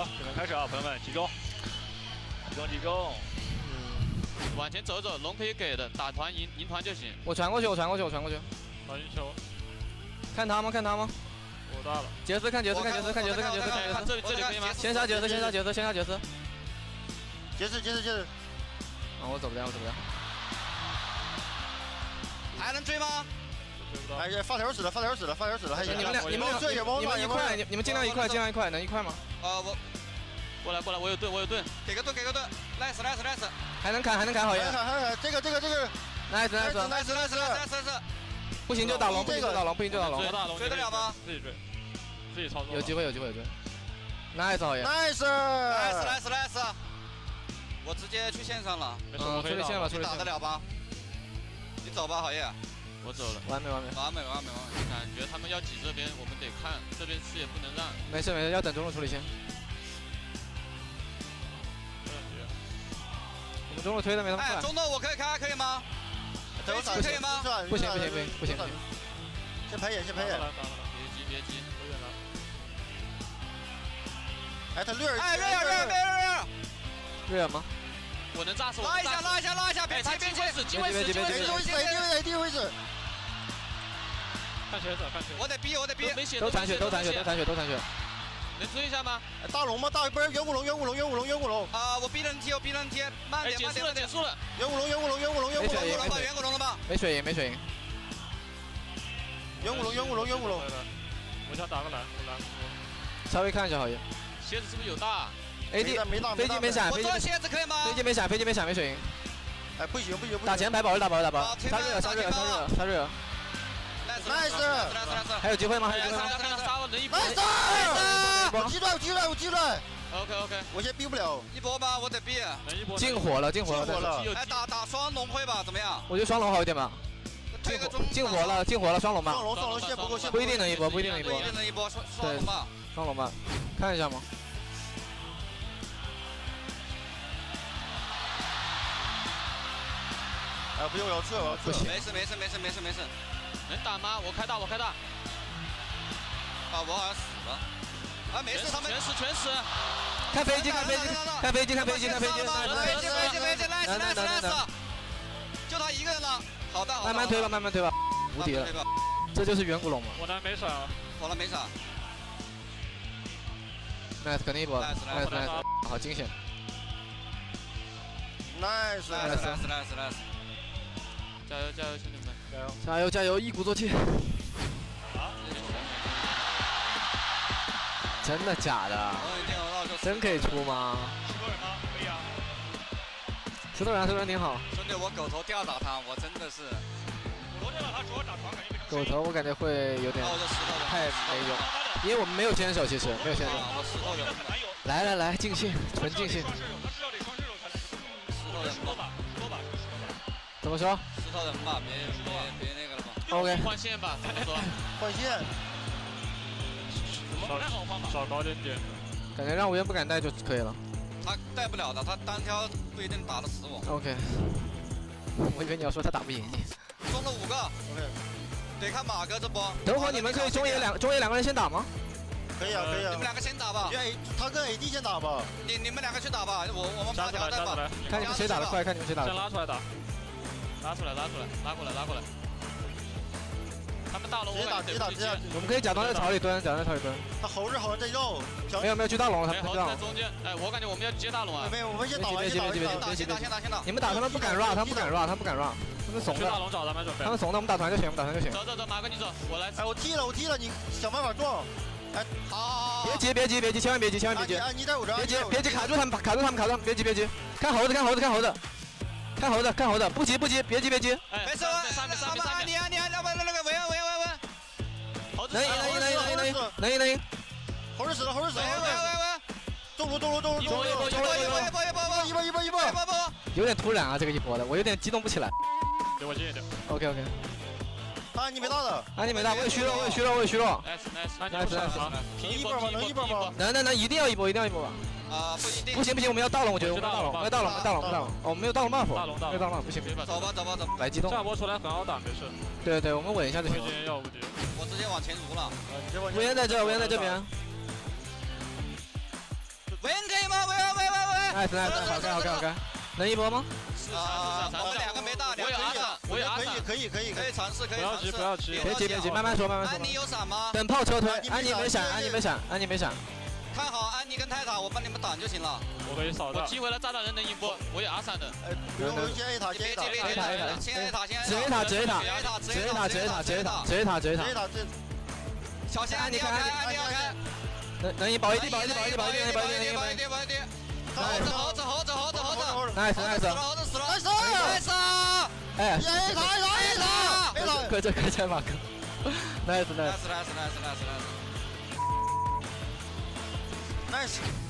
好，准备开始啊，朋友们，集中，集中，集中。往前走走，龙可以给的，打团赢赢团就行。我传过去，我传过去，我传过去。传进球。看他吗？看他吗？我大了。杰斯看杰斯看杰斯看杰斯看杰斯看杰斯。这里这里可以吗？先杀杰斯，先杀杰斯，先杀杰斯。杰斯杰斯杰斯。啊，我走不掉，我走不掉。还能追吗？哎呀，发条死了，发条死了，发条死了，还行。你们俩，你们俩，你们一块，你们尽量一块，尽量一块，能一块吗？啊，我过来过来，我有盾，我有盾，给个盾，给个盾，nice nice nice，还能砍，还能砍，好爷。砍砍砍，这个这个这个，nice nice nice nice nice nice，不行就打龙，不行就打龙，不行就打龙，追得了吗？自己追，自己操作。有机会，有机会，有机会。nice 好爷，nice nice nice nice，我直接去线上了。嗯，处理线吧，处理打得了吧？你走吧，好爷。我走了，完美完美完美完美完美！感觉他们要挤这边，我们得看这边视野不能让。没事没事，要等中路处理先。我们中路推的没那么快。哎，中路我可以开，可以吗？可以可以吗？不行不行不行不行！先排野，先排野。别急别急，我远了。哎，他绿儿。哎，瑞尔瑞尔瑞尔瑞尔。瑞尔吗？我能炸死我。拉一下拉一下拉一下，别他别位置，机位置，机位置，机位置，机位置，机位置。看血色，看血。我得逼，我得逼。都残血，都残血，都残血，都残血。能追一下吗？大龙吗？大不是远古龙，远古龙，远古龙，远古龙。啊，我逼人踢，我逼人踢，慢点，慢点，结束了，远古龙，远古龙，远古龙，远古龙，远古龙吧，远古龙了吧？没水银，没水银。远古龙，远古龙，远古龙。我想打个蓝，蓝。稍微看一下好像鞋子是不是有大？AD 没大，飞机没闪，我装鞋子可以吗？飞机没闪，飞机没闪，没水银。哎，不行不行不行！打前排保，打保，打保。杀瑞尔，杀瑞尔，杀瑞尔，杀瑞尔。还有机会吗？还有机会吗？看他杀了人一波。nice，我击断，我击断，我击断。OK OK，我先逼不了，一波吧，我得逼。进火了，进火了，进火了哎，打打双龙会吧？怎么样？我觉得双龙好一点吧。退个中。进火了，进火了，双龙吧。双龙，双龙线不够线。不一定能一波，不一定能一波。不一定能一波，双双龙吧。双龙吧，看一下吗？哎，不用，我要撤，我要撤。没事，没事，没事，没事，没事。能打吗？我开大，我开大。啊，我好像死了。啊，没事，他们全死，全死。看飞机，看飞机，看飞机，看飞机，看飞机。飞机，飞机，飞机，nice nice nice。就他一个人了。好的，慢慢推吧，慢慢推吧。无敌了。这就是远古龙嘛。我的没闪啊。我的没闪。nice，肯定一波。nice nice，好惊险。nice nice nice nice nice。加油加油，兄弟们！加油加油加油，一鼓作气。真的假的？真可以出吗？石头人吗？可以啊。石头人，石头人挺好。兄弟，我狗头吊打他，我真的是。狗头吊打他，主要打团感觉狗头我感觉会有点太没用，因为我们没有先手，其实没有先手。我石头人。来来来，尽兴，纯尽兴。他是要得双射手才能。石头人。说吧，怎么说？石头人吧，别别别那个了吧。OK。换线吧，怎么说？换线。少少搞点点，感觉让无缘不敢带就可以了。他带不了的，他单挑不一定打得死我。OK。我以为你要说他打不赢你。中了五个。OK。得看马哥这波。等会儿你们可以中野两中野两个人先打吗？可以啊，可以啊。你们两个先打吧。愿意，他跟 AD 先打吧。你你们两个去打吧，我我们马条带吧。看你们谁打得快，看你们谁打得快。先拉出来打。拉出来，拉出来，拉过来，拉过来。他们大龙，直接打，直接打，直接打。我们可以假装在草里蹲，假装在草里蹲。他猴子好像在绕。没有没有，去大龙，他们在中间。哎，我感觉我们要接大龙啊。没有，我们先打完，别急别急别急别急先打先打先打。你们打他们不敢 run，他们不敢 run，他们不敢 run，他们怂的。去大龙找咱们准备。他们怂的，我们打团就行，我们打团就行。走走走，马哥你走，我来。哎，我踢了，我踢了，你想办法撞。哎，好好好。别急别急别急，千万别急千万别急。哎，你在我这。别急别急，卡住他们，卡住他们，卡住他们，别急别急。看猴子看猴子看猴子。看猴子，看猴子，不急不急，别急别急。没事，上面上面上面。能赢能赢能赢能赢能赢能赢。猴子死了猴子死了。稳稳稳稳。中路中路中路中路。一波一波一波一波一波一波一波一波一波一波。有点突然啊，这个一波的，我有点激动不起来。给我近一点。OK OK。啊，你没大的。啊，你没大，我也虚弱，我也虚弱，我也虚弱。nice nice nice nice。能一波吗？能一波吗？能能能，一定要一波，一定要一波吧。啊，不一定。不行不行，我们要大龙，我觉得我们大龙，我们大龙，我们大龙，我们大龙。哦，我们没有大龙 buff。大龙大龙，没有大龙 buff，不行。走吧走吧走。来激动。下波出来很好打，没事。对对，我们稳一下就行。无敌要无敌。我直接往前撸了。无言在这，无言在这边。喂可以吗？喂喂喂喂喂。nice nice，好看好看好看，能一波吗？啊，我们两个没到，两个没到，我有阿闪，可以可以可以可以尝试，可以不要急，尝试。不要急。别急别急，慢慢说慢慢说安妮。有闪吗？等炮车推，安妮没闪，安妮没闪，安妮没闪。看好安妮跟泰塔，我帮你们挡就行了。我可以扫到。我击毁了炸弹人能一波，我有阿闪的，哎，不用不用，先 A 塔，先 A 塔，别别别别，先 A 塔，先 A 直 A 塔直 A 塔塔，直 A 塔直 A 塔直 A 塔直 A 塔直 A 塔 A。塔这小心安妮要开，安妮要开。能能一保一地保一地保一地保一地保一地保一地保一地。保一地，猴子猴子猴子猴子猴子，nice 死 nice。了猴子死了，nice nice，哎，一塔一塔一塔 A 塔，快这快这马哥。nice nice。nice nice nice nice nice。nice。